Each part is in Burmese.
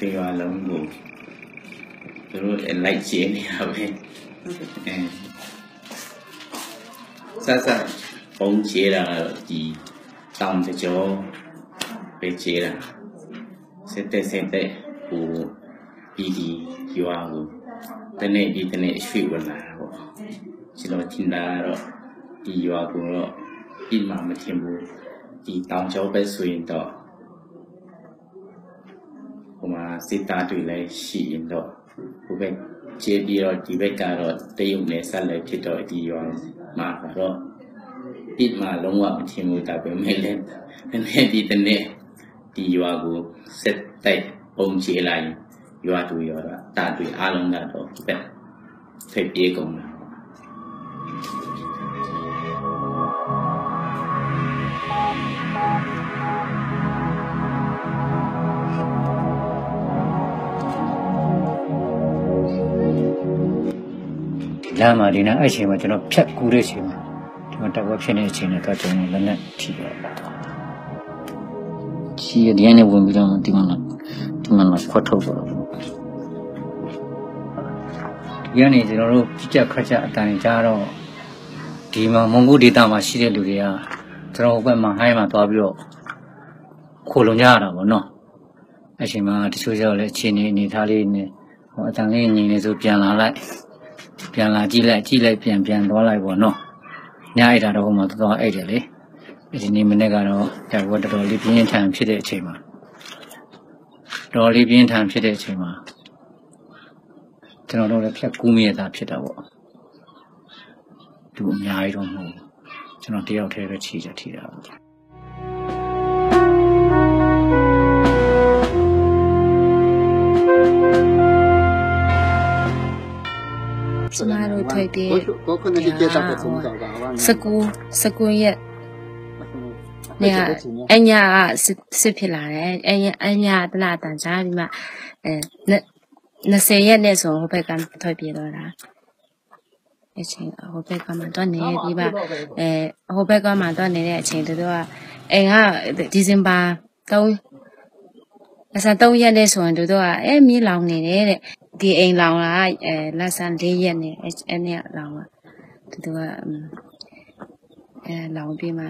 တေရွာလုံးကိုသူတို့လိုက်ကျင်းနေတာပဲအဲဆက်ဆက်ပုံကျဲတာဒီတောင်တကြောပဲကျဲတာစစ်တဲ့စစ်တဲ့ဟိုဒီဒီရွာကိုတနေ့ဒီတနေ့ရွှေ့ဝင်လာတာပေါ့ကျွန်တော်ထင်တာတော့ဒီရွာကတော့ဒီမှာမထင်ဘူးဒီတောင်ကျောပဲဆိုရင်တော့ဟိုမှာ စစ်သားတွေလည်းရှိရင်တော့ဟိုဘက်ကျေးပြီးတော့ဒီဘက်ကတော့တရုတ်နယ်ဆက်လည်းဖြစ်တော့ဒီရွာမှာတော့ဒီမှာလုံးဝမထင်ဘူးဒါပေမဲ့လည်းနည်းနည်းဒီတနေ့ဒီရွာကိုစက်တိုက်ပုံချေလိုက်ရွာတူရွာတာတွေအားလုံးကတော့ဘက်ဖိတ်ပြေးကုန်တာ လမ်းမှာဒီနေ့အဲ့ချိန်မှာကျွန်တော်ဖြတ်ကူးတဲ့အချိန်မှာဒီမှာတက်ဝက်ဖြစ်နေတဲ့အချိန်နဲ့တော့ကျွန်တော်လက်နဲ့ထိတော့ချီရဒီကနေဝင်ပြီးတော့ဒီမှာဒီမှာခွတ်ထုတ်တော့ဒီကနေကျွန်တော်တို့ကြက်ခက်ချက်အတန်ကြားတော့ဒီမှာမွန်ဂိုဒေတာမှာရှိတဲ့လူတွေကကျွန်တော်ဘက်မှာဟိုင်းမှာသွားပြီးတော့ခိုလုံကြရတာပေါ့နော်အဲ့ချိန်မှာတချို့ကြောက်လဲအခြေအနေအနေထားလေးနဲ့ဟိုအတန်လေးငြိမ်နေဆိုပြန်လာလိုက် ပြန်လာကြည့်လိုက်ကြည့်လိုက်ပြန်ပြန်သွားလိုက်ပေါ့နော်ညအိတ်တာတော့ဟိုမှာတော်တော်အိတ်တယ်လေဒီနေ့မနေ့ကတော့ဒါကတော်တော်လေးပြင်းထန်ဖြစ်တဲ့အချိန်မှာတော်လေးပြင်းထန်ဖြစ်တဲ့အချိန်မှာကျွန်တော်တို့လည်းဖြတ်ကူးမိရတာဖြစ်တာပေါ့သူအများကြီးတော့မဟုတ်ဘူးကျွန်တော်တယောက်တည်းပဲခြေချက်ထိတာပေါ့ ကျမတို့ထွက်ပြေးကိုခုနကကြေတာပုံစံကဘာစကူစကူရက်နေအညာစစ်စစ်ဖြစ်လာတယ်အညာအညာတလာတန်ကြားပြီးမှအဲ20ရက်နဲ့ဆိုဟိုဘက်ကထွက်ပြေးတော့တာအချိန်ဟိုဘက်ကမှတော့နေပြီးပါအဲဟိုဘက်ကမှတော့နေတဲ့အချိန်တို့ကအိမ်ကဒီဇင်ဘာ3အစား3ရက်နဲ့ဆိုရင်တို့ကအဲမီးလောင်နေတယ်တဲ့ ဒီအိမ်လောင်လာအဲလက်ဆန်၄ရက်နဲ့အဲ့နဲ့လောင်လာတို့ကအဲလောင်ပြီးမှ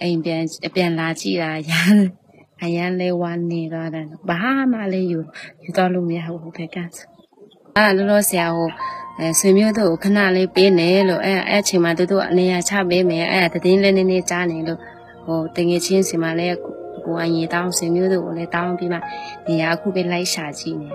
အိမ်ပြန်ပြန်လာကြည့်တာရမ်းအရန်လေးဝမ်းနေတော့တယ်ဘာမှလည်းယူယူတော့လို့မရဘူးဘက်ကအဲလောလောဆရာဟိုအဲဆွေမျိုးတို့ခဏလေးပေးနေလို့အဲအဲ့ချိန်မှာတို့တို့အနေရချပေးမယ်အဲတည်င်းလေးနည်းနည်းကြားနေလို့ဟိုတငယ်ချင်းစီမှာလည်းကိုအရင်တောင်းဆွေမျိုးတို့ကိုလည်းတောင်းပြီးမှနေရာအခုပဲလိုက်ရှာကြည့်နေ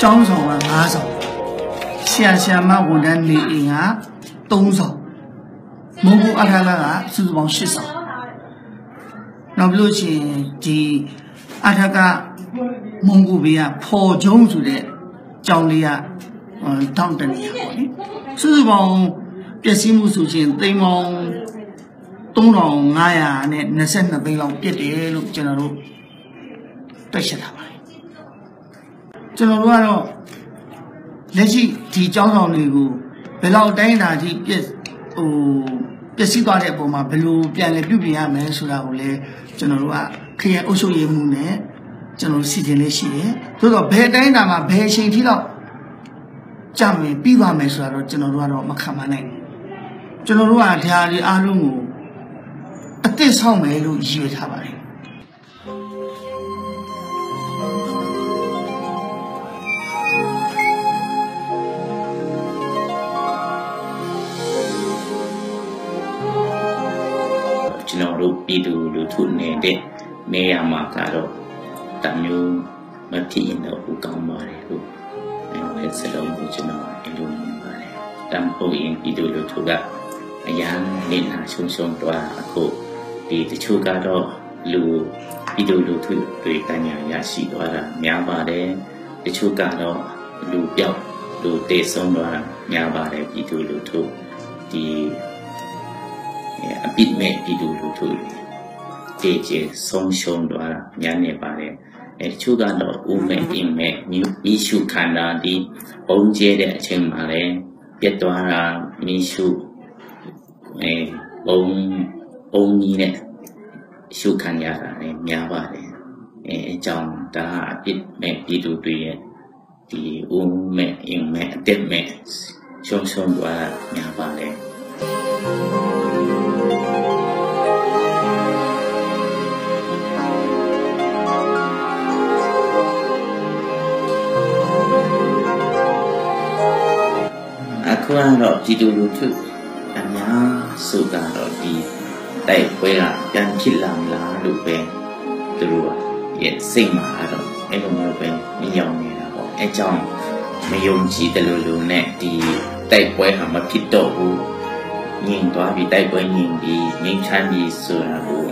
ကျောင်းဆောင်က9ဆောင်ဆရာဆရာမဝန်ထမ်းနေအိမ်က3ဆောင်မုံဘူးအထာကကစုစုပေါင်း8ဆောင်နောက်ပြီးလို့ရှိရင်ဒီအထာကမုံကူဘေးကဖော်ကျုံးဆိုတဲ့ကျောင်းလေးကတောင်းတနေရပေါ့လေစုစုပေါင်းပျက်စီးမှုဆိုရှင်သိန်းပေါင်း3500နဲ့22သိန်းလောက်ပြစ်တယ်လို့ကျွန်တော်တို့တွေ့ရှိတာပါတယ် ကျွန်တော်တို့ကတော့လက်ရှိဒီကျောင်းဆောင်တွေကိုဘယ်လောက်တိုင်းတာထိပြည့်ဟိုပျက်စီးသွားတဲ့အပေါ်မှာဘယ်လိုပြန်လဲပြုပြင်ရမယ်ဆိုတာကိုလည်းကျွန်တော်တို့ကခရီးအုပ်ချုပ်ရေးမှုနဲ့ကျွန်တော်စီစဉ်လေးရှိတယ်။သို့တော့ဘယ်တိုင်းတာမှာဘယ်အချိန်ထိတော့ကြမယ်ပြီးသွားမယ်ဆိုတာတော့ကျွန်တော်တို့ကတော့မခံမနိုင်ဘူး။ကျွန်တော်တို့ကဒါဒီအားလုံးကိုအသစ်ဆောင်မယ်လို့ရည်ရွယ်ထားပါတယ်။ ကျွန်တော်တို့ပြည်သူလူထုနေတဲ့နေရာမှာကတော့တမျိုးမဖြစ်ရင်တော့ဘူးကောင်းပါတယ်လို့အဲစလုံးကိုကျွန်တော်အလိုမြင်ပါတယ်တမ်ဖို့ရင်ပြည်သူလူထုကအရန်နေနာရှုံရှုံတော့အခုဒီတချို့ကတော့လူပြည်သူလူထုတွေတညာရရှိသွားတာများပါတယ်တချို့ကတော့လူပြောက်လူတေဆုံးသွားတာများပါတယ်ပြည်သူလူထုဒီ အပိမဲ့ပြည်သူလူထုတွေတေကျေဆုံးရှုံးသွားတာများနေပါတယ်အဲတချို့ကတော့ဦးမဲ့အင်းမဲ့မိမိရှုခန္ဓာဒီဘုံကျဲတဲ့အချိန်မှာလည်းပြတ်သွားတာမိရှုအဲဘုံဘုံကြီးနဲ့ရှုခံရတာလည်းများပါတယ်အဲအကြောင်းဒါအပြစ်မဲ့ပြည်သူတွေရဲ့ဒီဦးမဲ့အင်းမဲ့အတက်မဲ့ရှုံရှုံသွားတာများပါတယ် ခုကတော့ပြည်သူလူထုအများစုကတော့ဒီတိုက်ပွဲကပြန်ဖြစ်လာမလားလို့ပဲသူတို့ရဲ့စိတ်မှာကတော့အဲ့လိုမျိုးပဲမယုံနေတာပေါ့အဲကြောင့်မယုံကြည်တယ်လို့လို့နဲ့ဒီတိုက်ပွဲဟာမဖြစ်တော့ဘူးငြိမ်သွားပြီတိုက်ပွဲငြိမ်ပြီငြိမ်ချမ်းပြီဆိုတာကို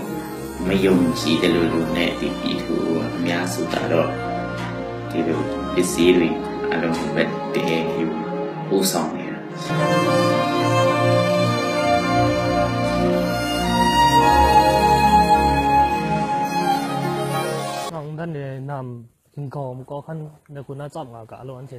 မယုံကြည်တယ်လို့လို့နဲ့ဒီပြည်သူအများစုကတော့ဒီလိုပစ္စည်းတွေအလုံးပဲတည်ယူပို့ဆောင်နေ တာ Ang dan de nam kin ko mo ko khan de ku na chap nga ka lo an che.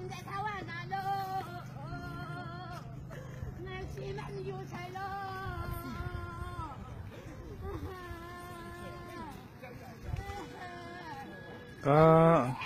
现在开万达喽。了买新买的油菜了啊